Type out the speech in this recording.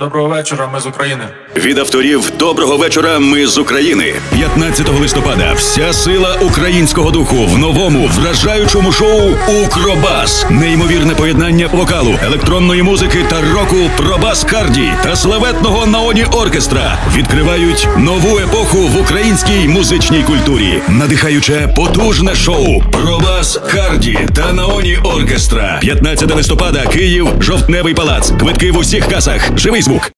Доброго вечора, ми з України. Від авторів доброго вечора. Ми з України. 15 листопада. Вся сила українського духу в новому вражаючому шоу Укробас. Неймовірне поєднання вокалу, електронної музики та року Пробас Карді та славетного Наоні оркестра відкривають нову епоху в українській музичній культурі. Надихаюче потужне шоу Пробас Карді та Наоні Оркестра. 15 листопада. Київ, жовтневий палац. Квитки в усіх касах. Живий звук.